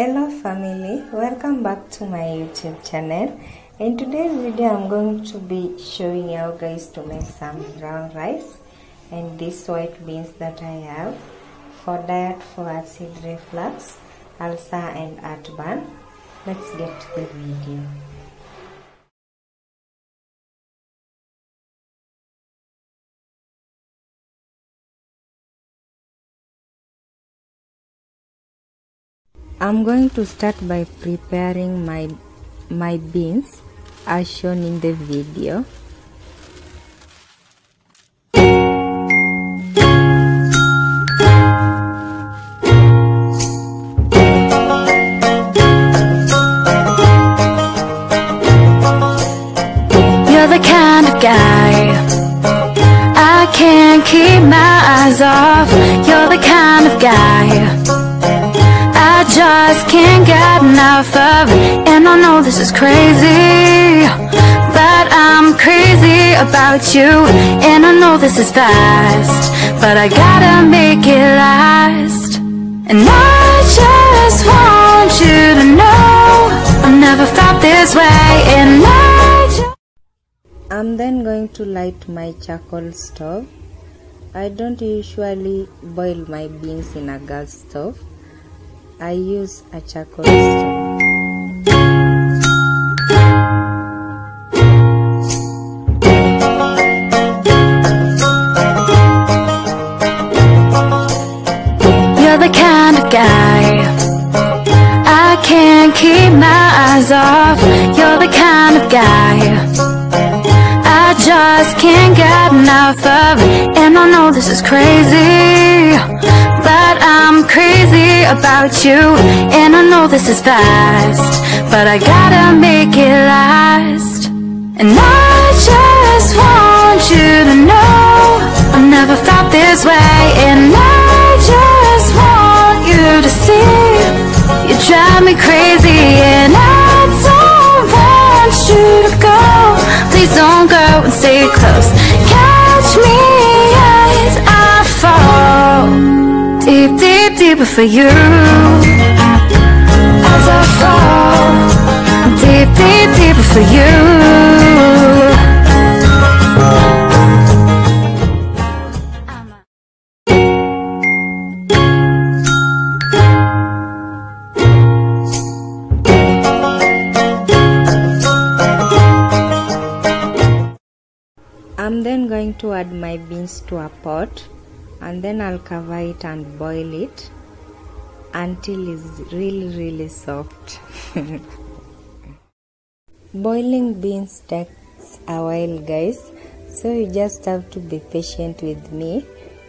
Hello family, welcome back to my YouTube channel. In today's video, I'm going to be showing you guys to make some brown rice and these white beans that I have for diet for acid reflux, ulcer and heartburn. Let's get to the video. I'm going to start by preparing my my beans as shown in the video. This is crazy, but I'm crazy about you. And I know this is fast, but I gotta make it last. And I just want you to know I've never felt this way. And I just I'm then going to light my charcoal stove. I don't usually boil my beans in a gas stove. I use a charcoal stove. Crazy, but I'm crazy about you. And I know this is fast, but I gotta make it last. Deep, for you. As I fall deep, deep, deeper for you. I'm then going to add my beans to a pot and then I'll cover it and boil it until it's really really soft. Boiling beans takes a while guys so you just have to be patient with me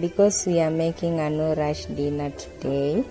because we are making a no rush dinner today.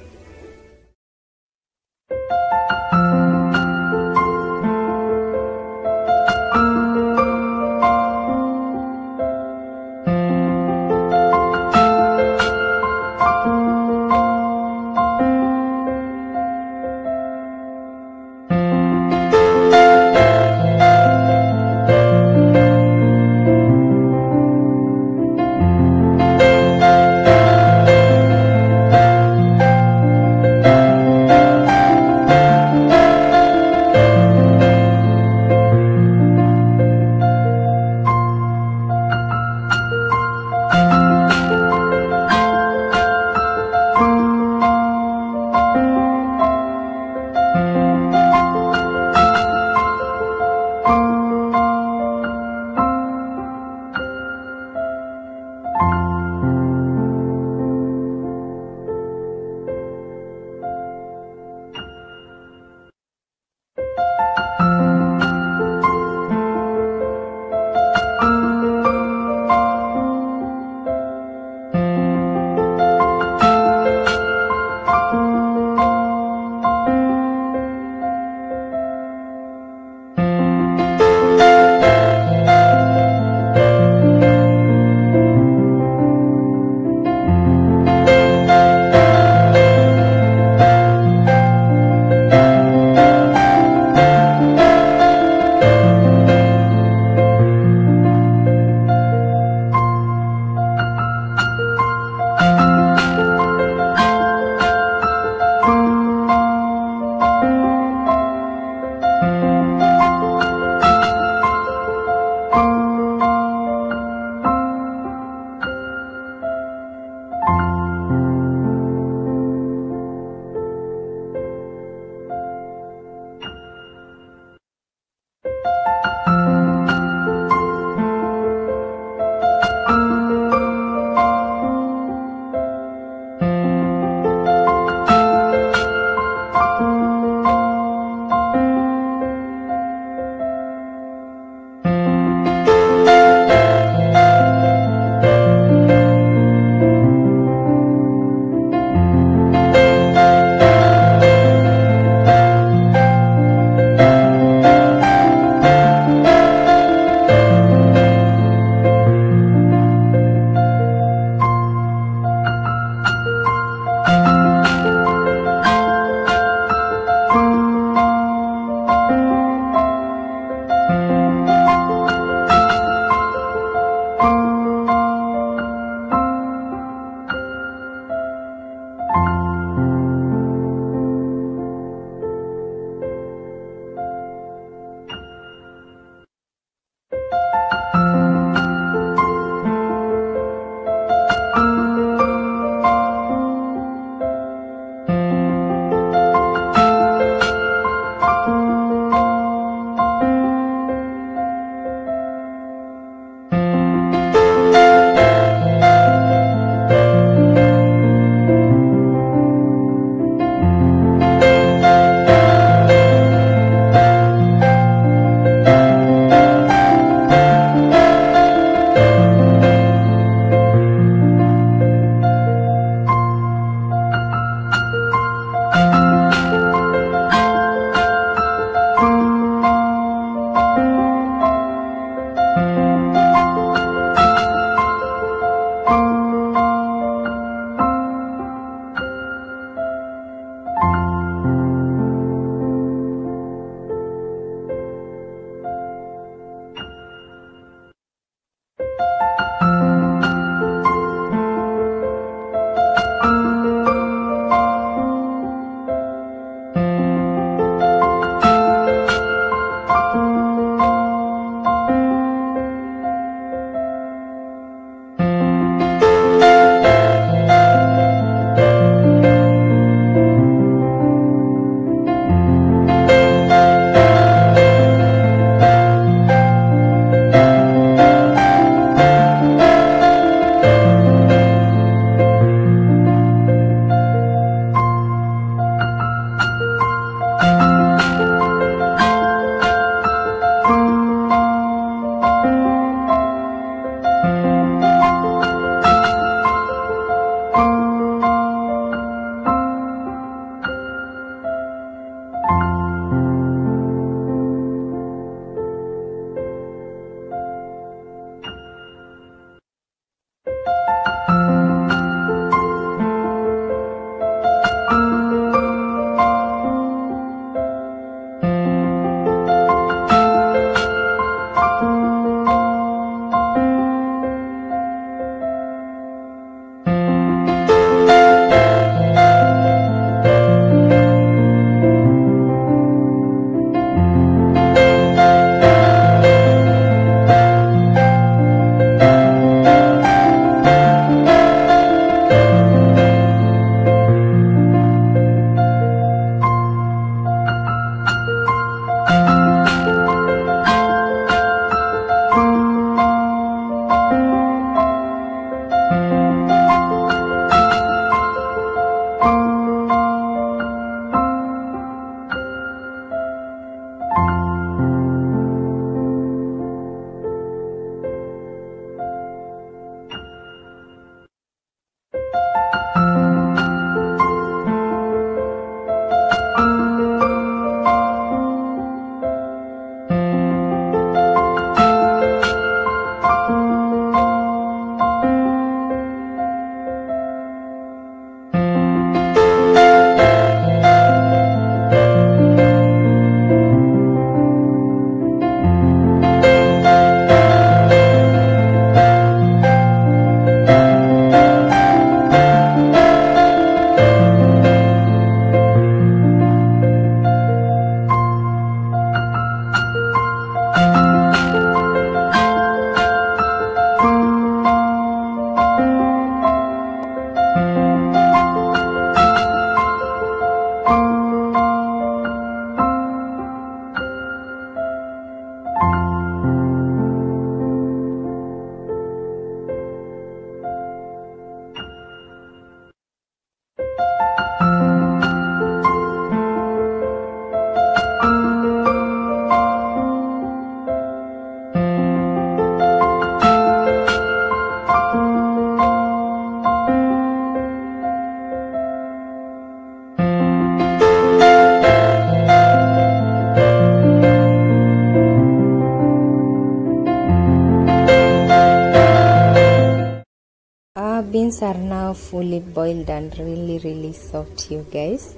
Are now fully boiled and really really soft you guys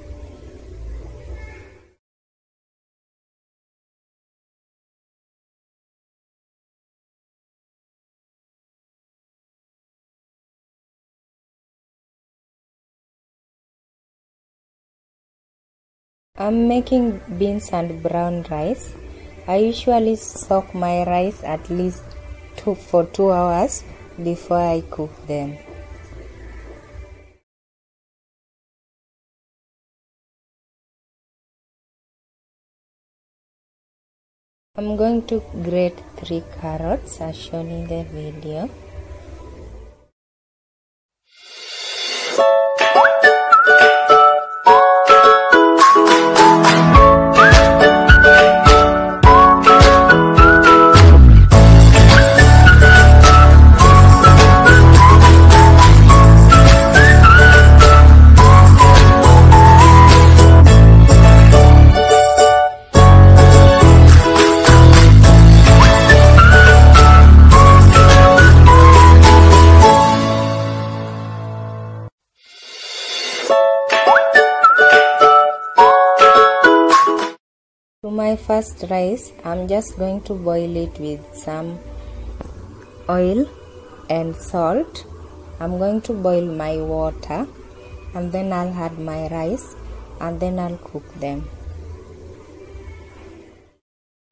I'm making beans and brown rice. I usually soak my rice at least two, for two hours before I cook them. I'm going to grate three carrots as shown in the video. Rice, I'm just going to boil it with some oil and salt. I'm going to boil my water and then I'll add my rice and then I'll cook them.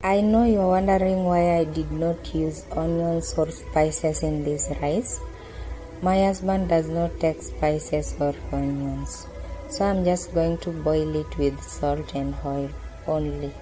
I know you're wondering why I did not use onions or spices in this rice. My husband does not take spices or onions. So I'm just going to boil it with salt and oil only.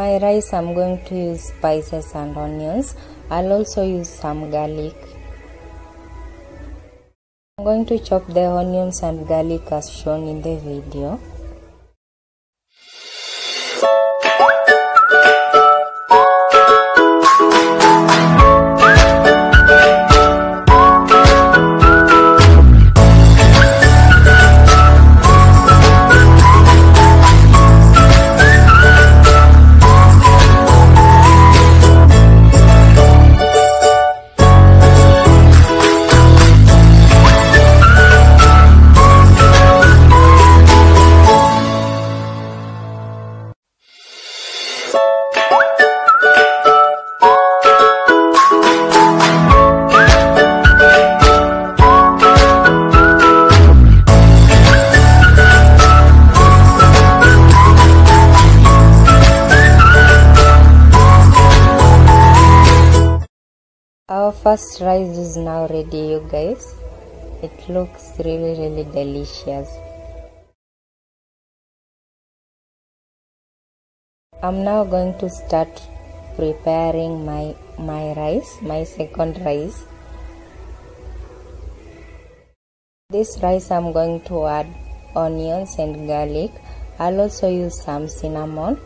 My rice, I'm going to use spices and onions. I'll also use some garlic. I'm going to chop the onions and garlic as shown in the video. Now ready, you guys. It looks really, really delicious. I'm now going to start preparing my my rice, my second rice. This rice I'm going to add onions and garlic. I'll also use some cinnamon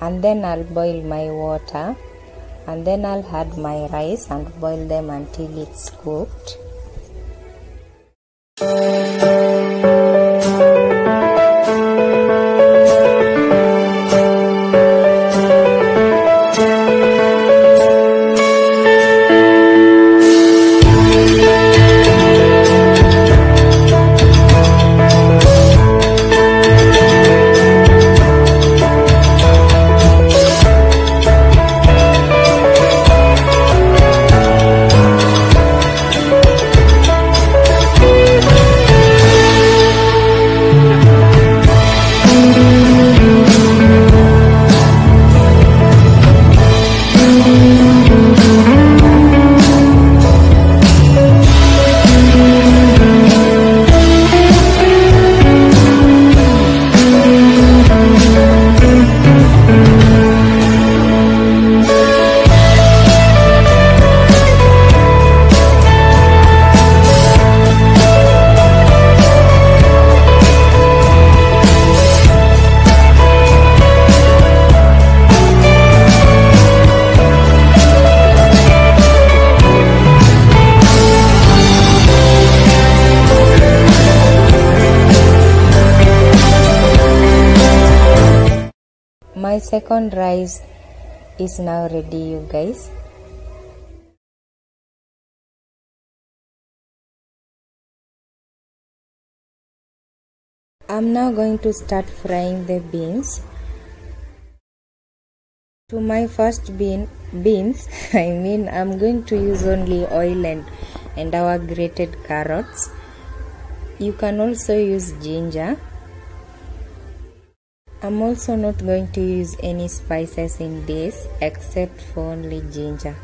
and then I'll boil my water and then I'll add my rice and boil them until it's cooked. My second rice is now ready you guys. I'm now going to start frying the beans. To my first bean beans I mean I'm going to use only oil and and our grated carrots. You can also use ginger I'm also not going to use any spices in this except for only ginger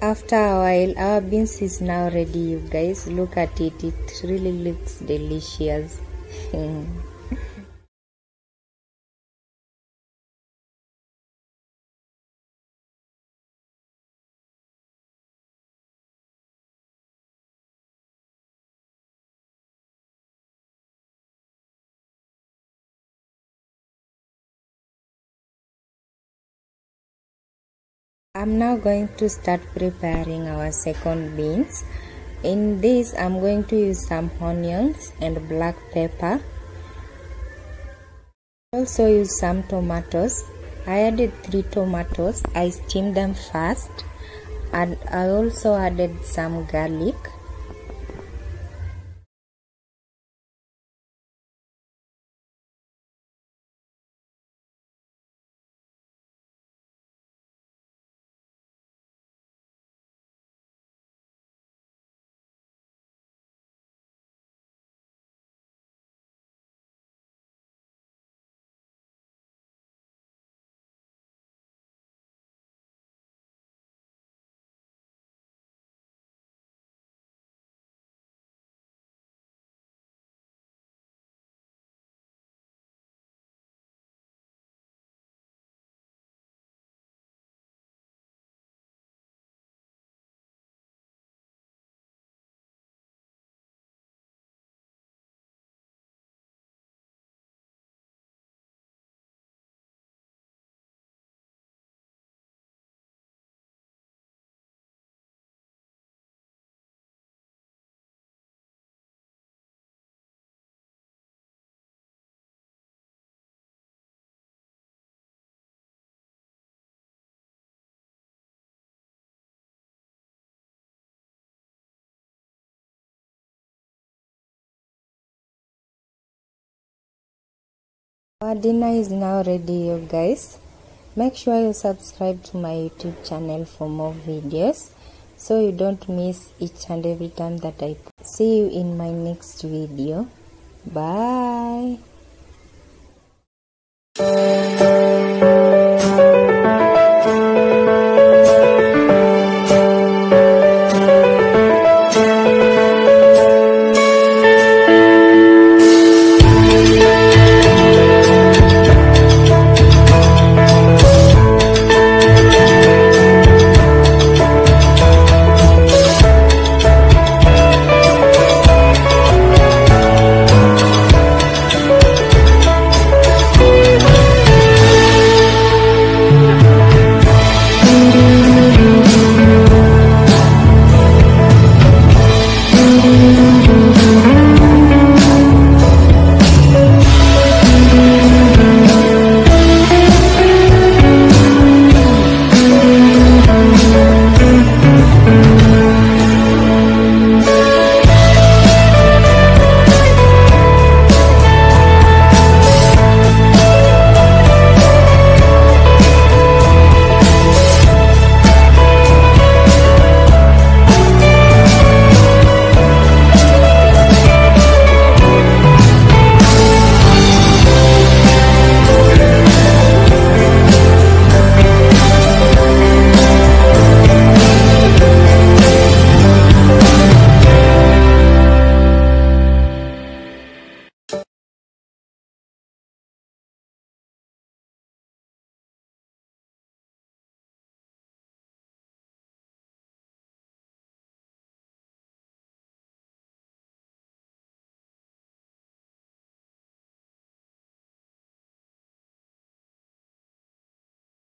after a while our beans is now ready you guys. Look at it. It really looks delicious I'm now going to start preparing our second beans. In this, I'm going to use some onions and black pepper. Also use some tomatoes. I added three tomatoes. I steamed them first and I also added some garlic. Our dinner is now ready you guys. Make sure you subscribe to my YouTube channel for more videos so you don't miss each and every time that I. See you in my next video. Bye.